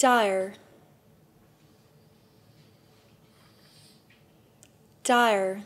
dire. Dire.